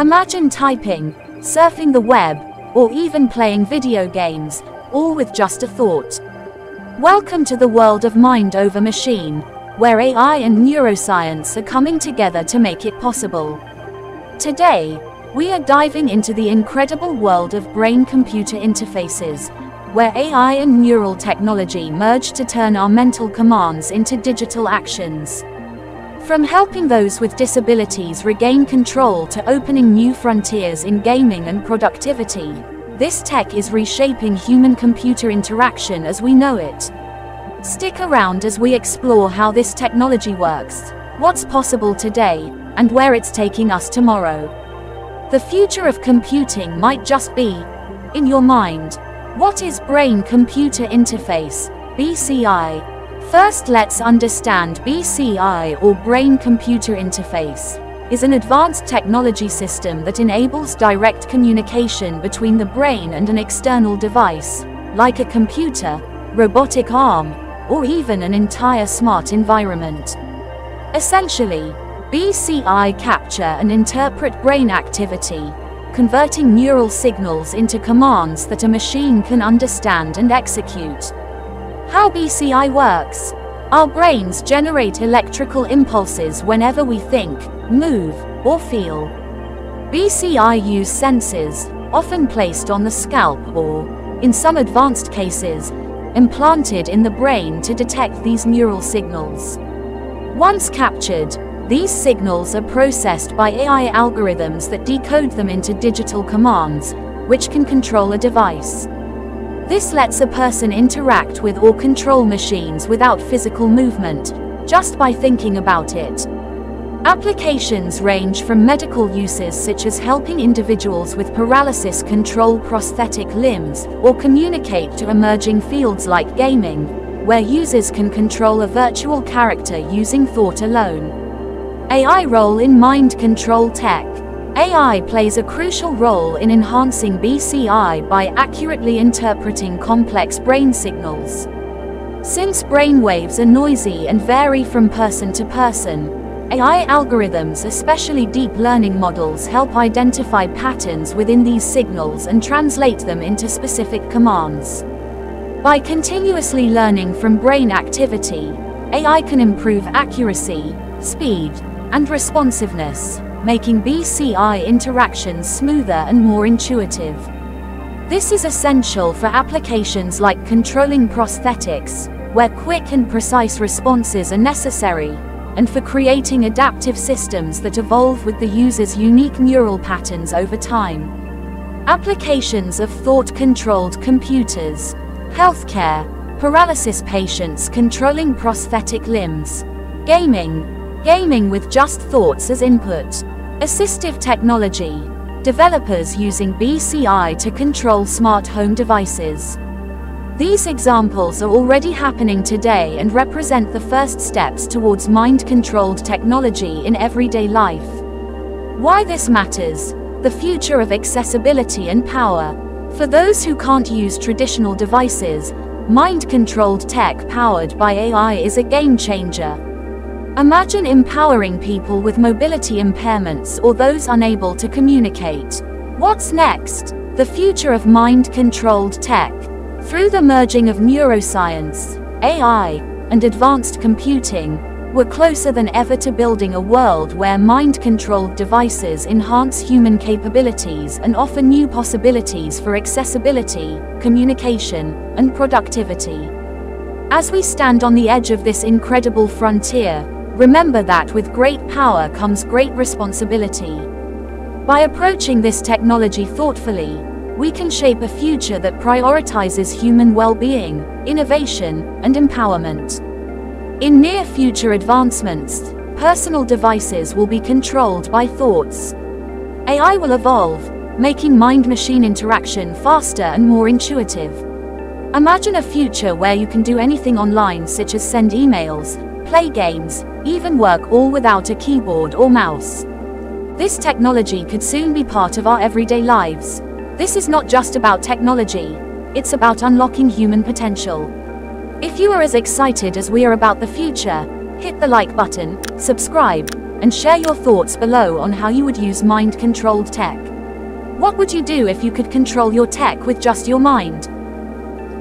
Imagine typing, surfing the web, or even playing video games, all with just a thought. Welcome to the world of mind over machine, where AI and neuroscience are coming together to make it possible. Today, we are diving into the incredible world of brain computer interfaces, where AI and neural technology merge to turn our mental commands into digital actions. From helping those with disabilities regain control to opening new frontiers in gaming and productivity, this tech is reshaping human computer interaction as we know it. Stick around as we explore how this technology works, what's possible today, and where it's taking us tomorrow. The future of computing might just be in your mind. What is Brain Computer Interface, BCI? First, let's understand BCI or Brain Computer Interface is an advanced technology system that enables direct communication between the brain and an external device, like a computer, robotic arm, or even an entire smart environment. Essentially, BCI capture and interpret brain activity, converting neural signals into commands that a machine can understand and execute. How BCI works? Our brains generate electrical impulses whenever we think, move, or feel. BCI use sensors, often placed on the scalp or, in some advanced cases, implanted in the brain to detect these neural signals. Once captured, these signals are processed by AI algorithms that decode them into digital commands, which can control a device. This lets a person interact with or control machines without physical movement, just by thinking about it. Applications range from medical uses such as helping individuals with paralysis control prosthetic limbs, or communicate to emerging fields like gaming, where users can control a virtual character using thought alone. AI role in mind control tech. AI plays a crucial role in enhancing BCI by accurately interpreting complex brain signals. Since brainwaves are noisy and vary from person to person, AI algorithms, especially deep learning models, help identify patterns within these signals and translate them into specific commands. By continuously learning from brain activity, AI can improve accuracy, speed, and responsiveness, making BCI interactions smoother and more intuitive. This is essential for applications like controlling prosthetics, where quick and precise responses are necessary, and for creating adaptive systems that evolve with the user's unique neural patterns over time. Applications of thought-controlled computers, healthcare, paralysis patients controlling prosthetic limbs, gaming, gaming with just thoughts as input, assistive technology, developers using BCI to control smart home devices. These examples are already happening today and represent the first steps towards mind-controlled technology in everyday life. Why this matters? The future of accessibility and power. For those who can't use traditional devices, mind-controlled tech powered by AI is a game changer. Imagine empowering people with mobility impairments or those unable to communicate. What's next? The future of mind-controlled tech. Through the merging of neuroscience, AI, and advanced computing, we're closer than ever to building a world where mind-controlled devices enhance human capabilities and offer new possibilities for accessibility, communication, and productivity. As we stand on the edge of this incredible frontier, remember that with great power comes great responsibility. By approaching this technology thoughtfully, we can shape a future that prioritizes human well-being, innovation, and empowerment. In near future advancements, personal devices will be controlled by thoughts. AI will evolve, making mind-machine interaction faster and more intuitive. Imagine a future where you can do anything online such as send emails, play games, even work all without a keyboard or mouse. This technology could soon be part of our everyday lives, this is not just about technology, it's about unlocking human potential. If you are as excited as we are about the future, hit the like button, subscribe, and share your thoughts below on how you would use mind controlled tech. What would you do if you could control your tech with just your mind?